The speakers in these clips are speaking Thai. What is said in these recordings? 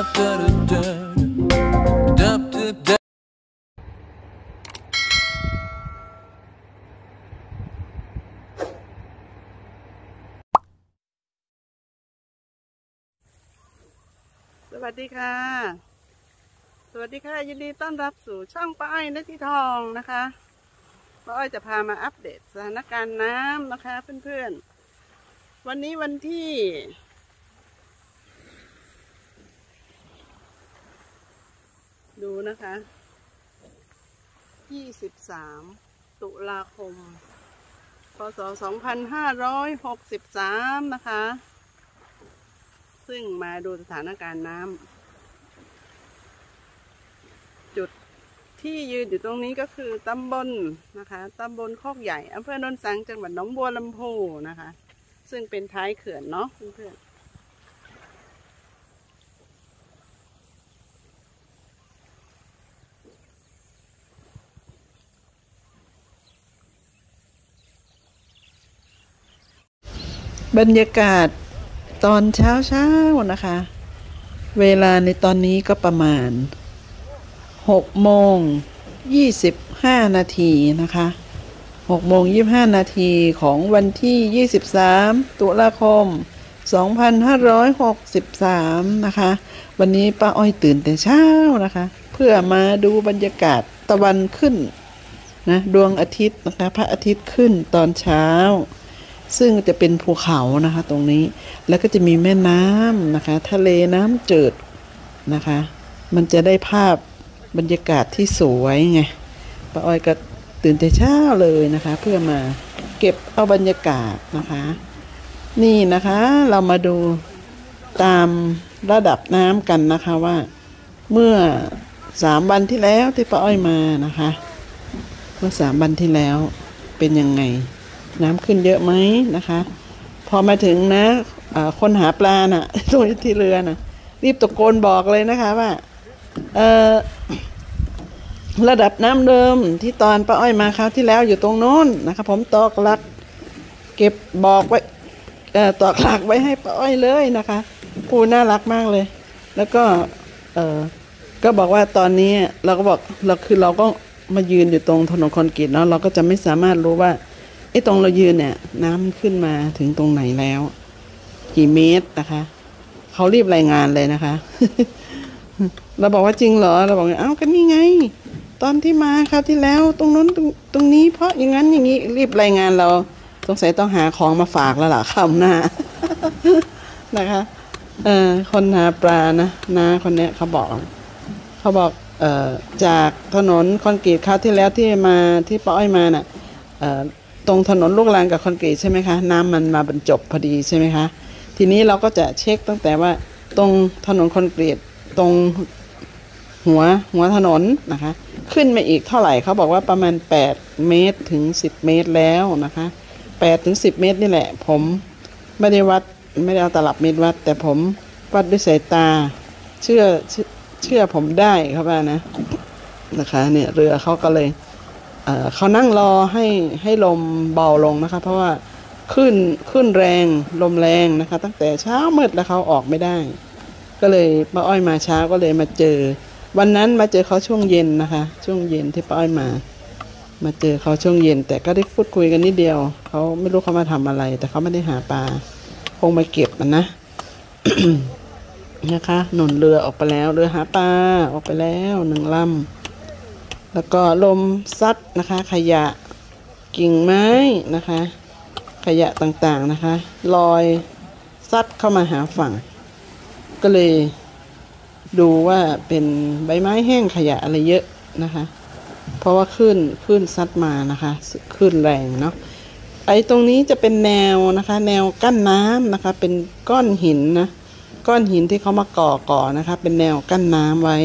สวัสดีค่ะ สวัสดีค่ะ ยินดีต้อนรับสู่ช่องป้าอ้อยนที่ทองนะคะป้าอ้อยจะพามาอัปเดตสถานการณ์น้ำนะคะเพื่อนๆ วันนี้วันที่ ดู นะคะ 23 ตุลาคม พศ 2563 นะคะ ซึ่งมาดูสถานการณ์น้ำ จุดที่ยืนอยู่ตรงนี้ก็คือตำบลนะคะตำบลโคกใหญ่อำเภอโนนสังจังหวัดหนองบัวลำพูนะคะ ซึ่งเป็นท้ายเขื่อนเนาะเพื่อนๆ บรรยากาศตอนเช้าเช้าๆนะคะ เวลาในตอนนี้ก็ประมาณ6โมง25 นาทีนะคะ6โมง25 นาทีของวันที่ 23 ตุลาคม 2563 นะคะ วันนี้ป้าอ้อยตื่นแต่เช้านะคะ เพื่อมาดูบรรยากาศตะวันขึ้นนะดวงอาทิตย์นะคะ พระอาทิตย์ขึ้นตอนเช้า ซึ่งจะเป็นภูเขานะคะตรงนี้แล้วก็จะมีแม่น้ำนะคะ ทะเลน้ำจืดนะคะ มันจะได้ภาพบรรยากาศที่สวยไงป้าอ้อยก็ตื่นแต่เช้าเลยนะคะ เพื่อมาเก็บเอาบรรยากาศนะคะ นี่นะคะเรามาดูตามระดับน้ำกันนะคะว่าเมื่อสามวันที่แล้วที่ป้าอ้อยมานะคะ เมื่อสามวันที่แล้วเป็นยังไง น้ำขึ้นเยอะไหมนะคะ พอมาถึงนะอ่าคนหาปลาน่ะตรงที่เรือน่ะ รีบตะโกนบอกเลยนะคะว่าเออระดับน้ำเดิมที่ตอนป้าอ้อยมาคราวที่แล้วอยู่ตรงโน้นนะคะ ผมตอกหลัก เก็บบอกไว้ตอกหลักไว้ให้ป้าอ้อยเลยนะคะพูน่ารักมากเลย แล้วก็เออก็บอกว่าตอนนี้เราก็บอกเราคือเราก็มายืนอยู่ตรงถนนคอนกรีตเนาะเราก็จะไม่สามารถรู้ว่า ไอ้ตรงเรายืนเนี่ย น้ำมันขึ้นมาถึงตรงไหนแล้ว กี่เมตรนะคะเขารีบรายงานเลยนะคะ เราบอกว่าจริงเหรอ เราบอกว่าเอ้าก็นี่ไง ตอนที่มาคราวที่แล้ว ตรงนู้นตรงตรงนี้ เพราะอย่างนั้นอย่างนี้รีบรายงานเราสงสัยต้องหาของมาฝากแล้วล่ะข้ามหน้านะคะเออคนหาปลานะนาคนเนี้ยเขาบอก เขาบอกเอ่อจากถนนคอนกรีตคราวที่แล้วที่มาที่ป้าอ้อยมาน่ะเอ่อ ตรงถนนลูกรังกับคอนกรีตใช่ไหมคะ น้ำมันมาบรรจบพอดีใช่ไหมคะ ทีนี้เราก็จะเช็คตั้งแต่ว่าตรงถนนคอนกรีตตรงหัวหัวถนนนะคะ ขึ้นมาอีกเท่าไหร่เขาบอกว่าประมาณ 8 เมตรถึง 10 เมตรแล้วนะคะ8ถึง10 เมตรนี่แหละ ผมไม่ได้วัดไม่ได้เอาตลับเมตรวัด แต่ผมวัดด้วยสายตาเชื่อเชื่อเชื่อผมได้ครับว่านะนะคะเนี่ยเรือเขาก็เลย เขานั่งรอให้ให้ลมเบาลงนะคะ เพราะว่าขึ้นขึ้นแรงลมแรงนะคะ ตั้งแต่เช้ามืดแล้วเขาออกไม่ได้ ก็เลยป้าอ้อยมาเช้าก็เลยมาเจอ วันนั้นมาเจอเขาช่วงเย็นนะคะ ช่วงเย็นที่ป้าอ้อยมา มาเจอเขาช่วงเย็น แต่ก็ได้พูดคุยกันนิดเดียวเขาไม่รู้เขามาทำอะไร แต่เขาไม่ได้หาปลาคงมาเก็บมันนะนะคะหนุนเรือออกไปแล้วเรือหาปลาออกไปแล้วหนึ่งลำ แล้วก็ลมซัดนะคะ ขยะกิ่งไม้นะคะ ขยะต่างๆนะคะ ลอยซัดเข้ามาหาฝั่ง ก็เลยดูว่าเป็นใบไม้แห้งขยะอะไรเยอะนะคะ เพราะว่าขึ้นขึ้นซัดมานะคะขึ้นแรงเนาะไอ้ตรงนี้จะเป็นแนวนะคะ แนวกั้นน้ำนะคะ เป็นก้อนหินนะก้อนหินที่เขามาก่อก่อนะคะ เป็นแนวกั้นน้ำไว้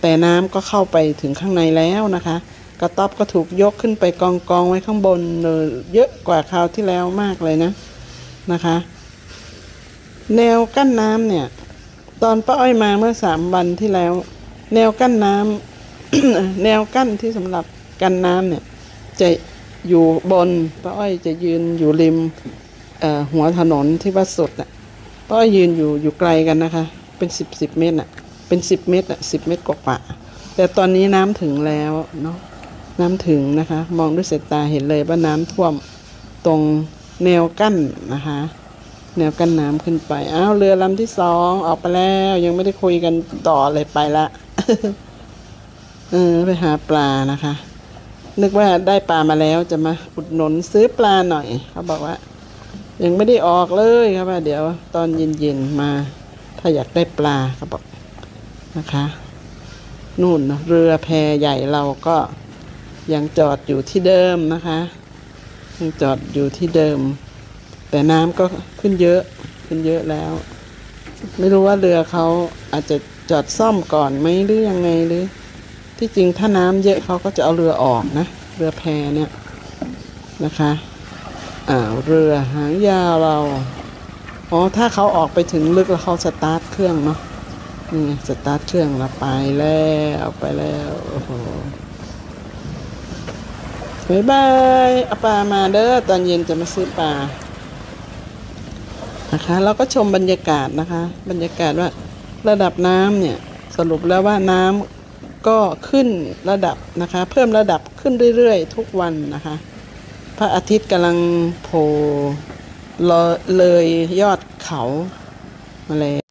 แต่น้ำก็เข้าไปถึงข้างในแล้วนะคะ กระต๊อบก็ถูกยกขึ้นไปกองกองๆไว้ข้างบนเยอะกว่าคราวที่แล้วมากเลยนะนะคะ แนวกั้นน้ำเนี่ย ตอนป้าอ้อยมาเมื่อสามวันที่แล้ว แนวกั้นน้ำแนวกั้นที่สำหรับกันน้ำเนี่ย จะอยู่บนป้าอ้อยจะยืนอยู่ริมหัวถนนที่วัดสุดน่ะป้าอ้อยยืนอยู่อยู่ไกลกันนะคะ เป็นสิบสิบเมตรน่ะ เป็นสิบเมตรอะสิบเมตรกว่าแต่ตอนนี้น้ำถึงแล้วเนาะน้ำถึงนะคะ มองด้วยสายตาเห็นเลยว่าน้ำท่วมตรงแนวกั้นนะคะ แนวกั้นน้ำขึ้นไปอ้าวเรือลำที่สองออกไปแล้วยังไม่ได้คุยกันต่อเลยไปละเออไปหาปลานะคะ นึกว่าได้ปลามาแล้วจะมาอุดหนุนซื้อปลาหน่อย เขาบอกว่า ยังไม่ได้ออกเลยครับว่าเดี๋ยวตอนเย็นๆมา ถ้าอยากได้ปลาเขาบอก นะคะ นู่นเรือแพใหญ่เราก็ยังจอดอยู่ที่เดิมนะคะยังจอดอยู่ที่เดิม แต่น้ำก็ขึ้นเยอะขึ้นเยอะแล้ว ไม่รู้ว่าเรือเขาอาจจะจอดซ่อมก่อนไหมหรือยังไงหรือ ที่จริงถ้าน้ำเยอะเขาก็จะเอาเรือออกนะ เรือแพเนี่ยนะคะอ่าเรือหางยาวเราอ๋อถ้าเขาออกไปถึงลึกแล้วเขาสตาร์ทเครื่องเนาะ นี่ไงสตาร์ทเครื่องแล้วไปแล้วไปแล้วโอ้โหบายบายเอาปลามาเด้อตอนเย็นจะมาซื้อปลานะคะเราก็ชมบรรยากาศนะคะ บรรยากาศว่าระดับน้ำเนี่ยสรุปแล้วว่าน้ำก็ขึ้นระดับนะคะ เพิ่มระดับขึ้นเรื่อยๆ ทุกวันนะคะ พระอาทิตย์กำลังโผล่เลยยอดเขามาเลย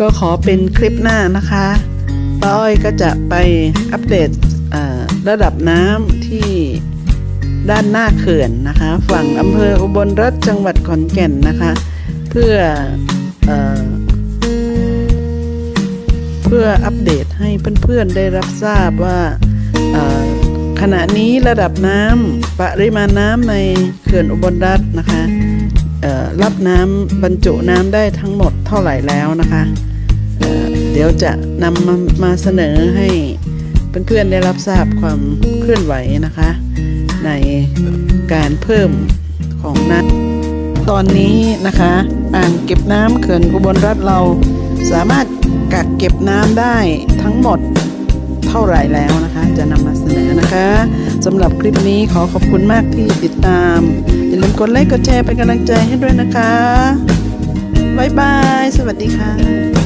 ก็ขอเป็นคลิปหน้านะคะป้าอ้อยก็จะไปอัปเดตระดับน้ำที่ด้านหน้าเขื่อนนะคะ ฝั่งอำเภออุบลรัฐจังหวัดขอนแก่นนะคะ เพื่อเอเพื่ออัปเดตให้เพื่อนๆได้รับทราบว่าขณะนี้ระดับน้ำปริมาณน้ำในเขื่อนอุบลรัฐนะคะ รับน้ำบรรจุน้ำได้ทั้งหมดเท่าไหร่แล้วนะคะเเดี๋ยวจะนำมามาเสนอให้เพื่อนๆได้รับทราบความเคลื่อนไหวนะคะ ในการเพิ่มของน้ำตอนนี้นะคะอ่างเก็บน้ำเขื่อนอุบลรัฐเราสามารถกักเก็บน้ำได้ทั้งหมด เท่าไหร่แล้วนะคะ จะนำมาเสนอนะคะสำหรับคลิปนี้ขอขอบคุณมากที่ติดตาม อย่าลืมกดไลค์กดแชร์เป็นกำลังใจให้ด้วยนะคะบ๊ายบาย สวัสดีค่ะ